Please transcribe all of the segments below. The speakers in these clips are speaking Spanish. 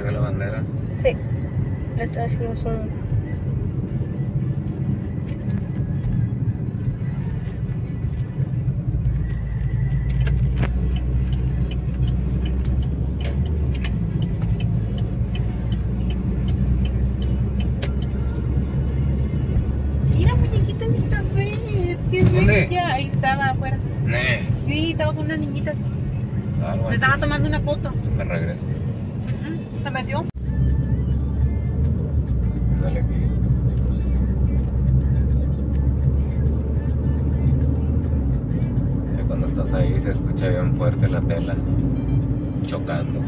se ve la bandera. Sí. Le estoy haciendo zoom. Mira, muñequita Elizabeth. Qué ¿Dónde? bella. Ahí estaba afuera. Nee. Sí, estaba con unas niñitas. Me estaba tomando una foto. Me regreso. Se metió. Dale aquí. Ya cuando estás ahí se escucha bien fuerte la tela chocando.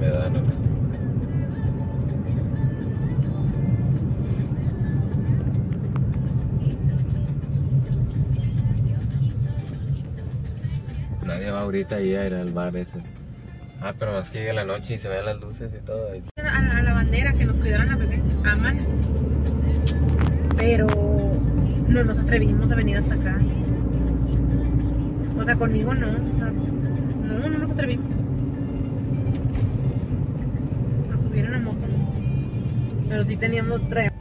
Me da, ¿no? Nadie va ahorita ahí a ir al bar ese. Ah, pero más que llegue la noche y se ven las luces y todo. A la, bandera que nos cuidaran a bebé, a Amana. Pero no nos atrevimos a venir hasta acá. O sea, conmigo no. No, no nos atrevimos. A subir en la moto. Pero sí teníamos tres.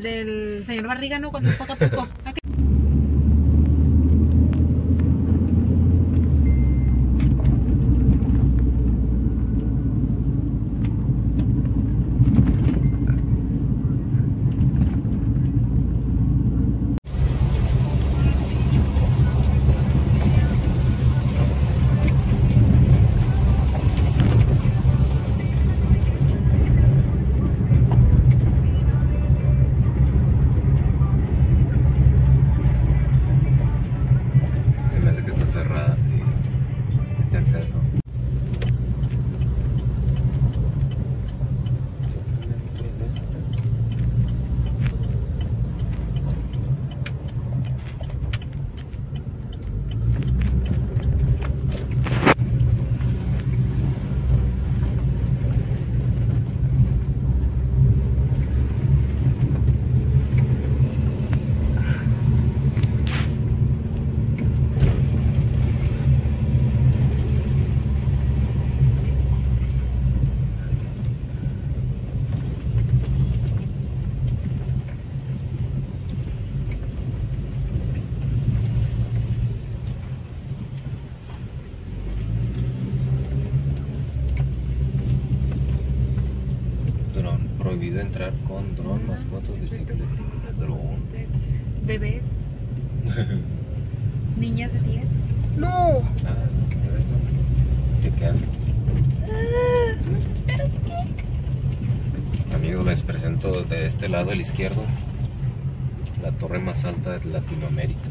El del señor Barriga, ¿no? Cuando poco a poco. ¿A qué? Se me hace que está cerrada, sí. Este acceso. Dron. Prohibido entrar con dron, mascotas, bicicleta. Dron. Bebés. Niñas de 10. No. Ah, ¿ves, no? ¿Qué, qué hace? Amigos, les presento de este lado, el izquierdo, la torre más alta de Latinoamérica.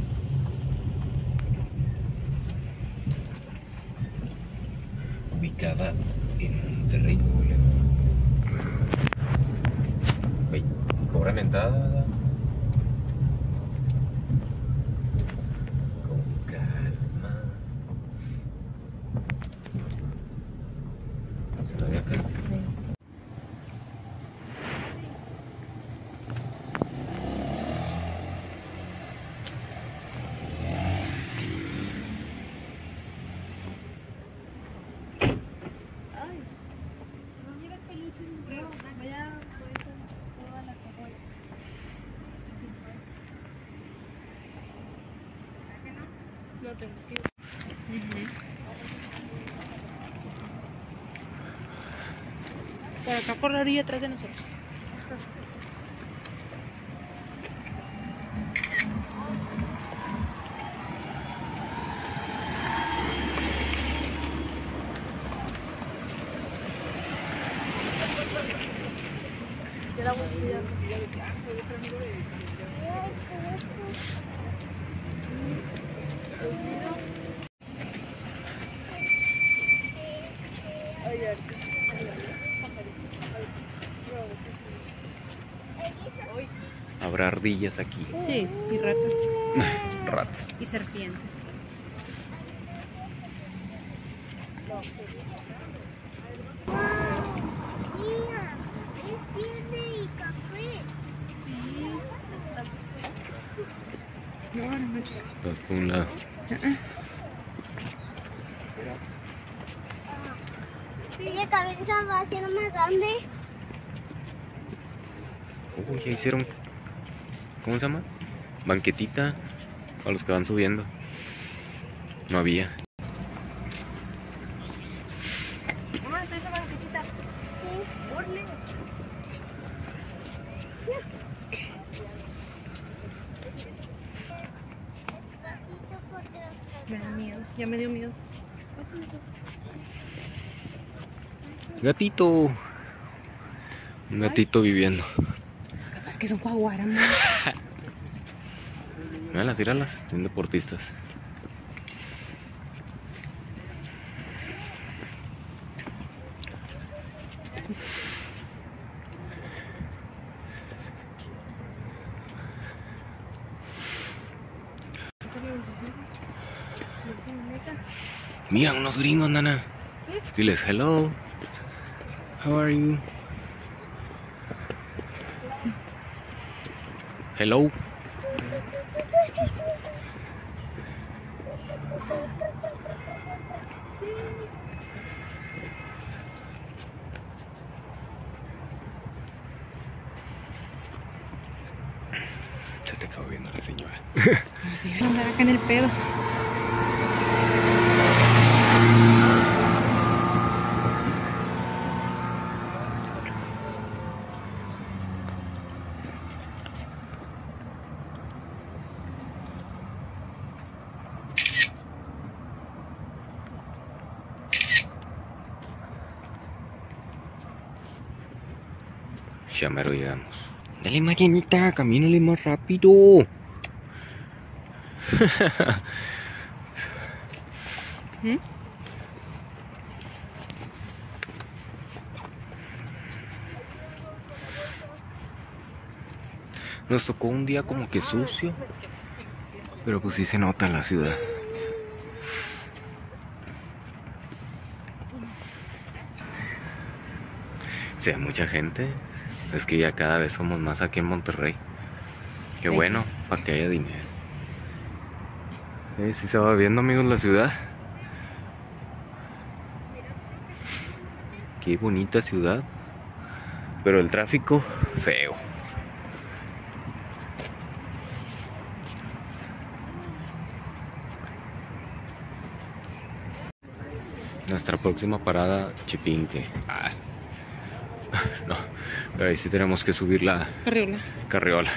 Ubicada en Monterrey, ¿Cobran entrada? Por acá por la orilla atrás de nosotros. La. Habrá ardillas aquí. Sí, y ratas. ratas. Y serpientes. No, no, no. Estás por un lado. Mi cabeza va a ser más grande. Uy, ya hicieron. ¿Cómo se llama? Banquetita. A los que van subiendo. No había. Mamá, estoy esa banquetita. Sí. Orle. Despacito porque los Me da miedo. Ya me dio miedo. Gatito. Un gatito viviendo. Capaz que son jaguaras. Míralas, míralas. Son deportistas. Mira, unos gringos, nana. Diles hello. How are you? Hello. Se te acabó viendo la señora. Así, andar acá en el pedo. Ya mero llegamos. Dale, Marianita, camínale más rápido. ¿Mm? Nos tocó un día como que sucio. Pero pues sí se nota la ciudad. Hay mucha gente. Es que ya cada vez somos más aquí en Monterrey. Qué Sí. bueno, para que haya dinero. Eh, sí se va viendo, amigos, la ciudad. Qué bonita ciudad. Pero el tráfico, feo. Nuestra próxima parada, Chipinque. Ah. No, pero ahí sí tenemos que subir la Carriola. carriola.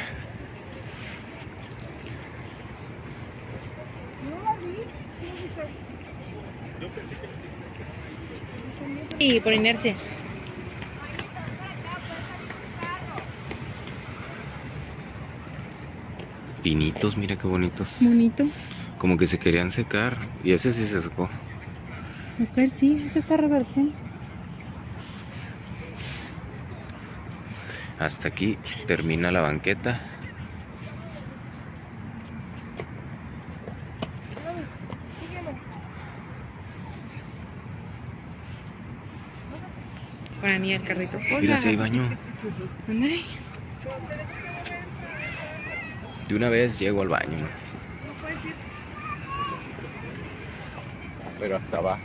Y por inercia. Pinitos, mira qué bonitos. Bonito. Como que se querían secar. Y ese sí se secó. Mujer, sí, ese está reversión. Hasta aquí termina la banqueta. Para mí el carrito. Mira si hay baño. De una vez llego al baño. Pero hasta abajo.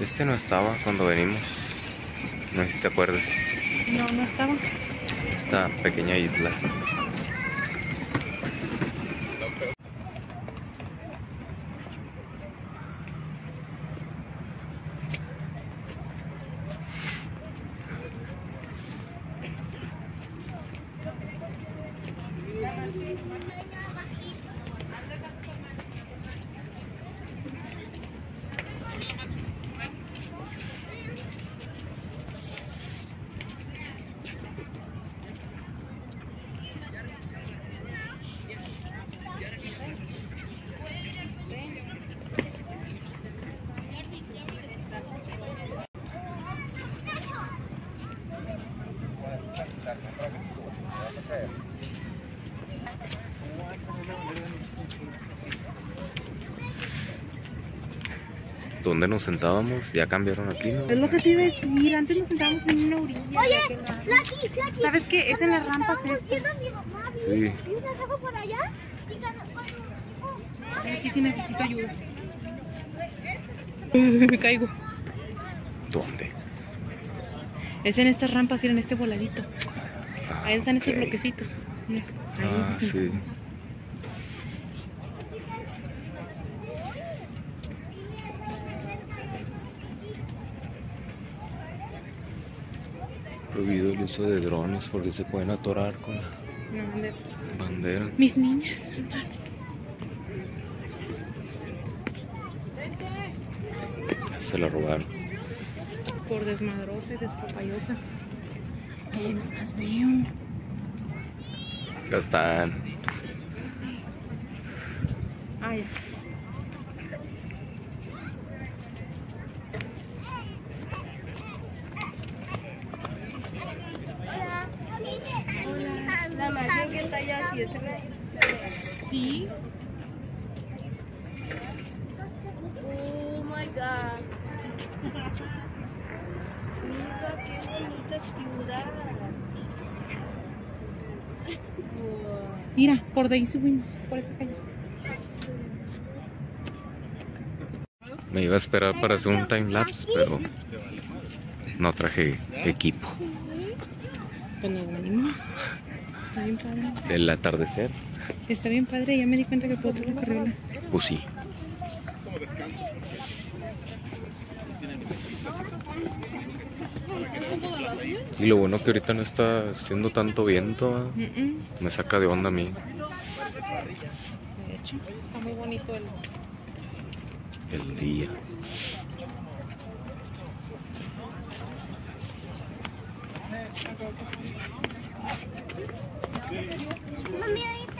Este no estaba cuando venimos. No sé si te acuerdas. No, no estaba. Esta pequeña isla. ¿Dónde nos sentábamos? Ya cambiaron aquí, ¿no? Es lo que te iba a decir. Antes nos sentábamos en una orilla. Oye. Flaky, Flaky. ¿Sabes qué? Es en las rampas Estamos estas. viendo a mi mamá. Sí. ¿Vienes a trabajo por allá? Aquí sí necesito ayuda. Me caigo. ¿Dónde? Es en estas rampas y en este voladito. Ah, Ahí están esos ok. bloquecitos. Mira, ahí Ah, sí. Prohibido el uso de drones porque se pueden atorar con la No, de- bandera. Mis niñas. Se la robaron. Por desmadrosa y despapayosa. Eh, no las veo. Ya están. Ah, ya. La imagen que está allá, sí, es Sí. Oh my god. Mira qué bonita ciudad. Mira, por de ahí subimos. Por esta calle. Me iba a esperar para hacer un time lapse, pero no traje equipo. Del atardecer, Está bien padre. Ya me di cuenta que puedo traer la carriola. pues sí. Y lo bueno que ahorita no está haciendo tanto viento, ¿ah? Mm, mm. me saca de onda a mí. De hecho, está muy bonito el. El día. Mami, ahorita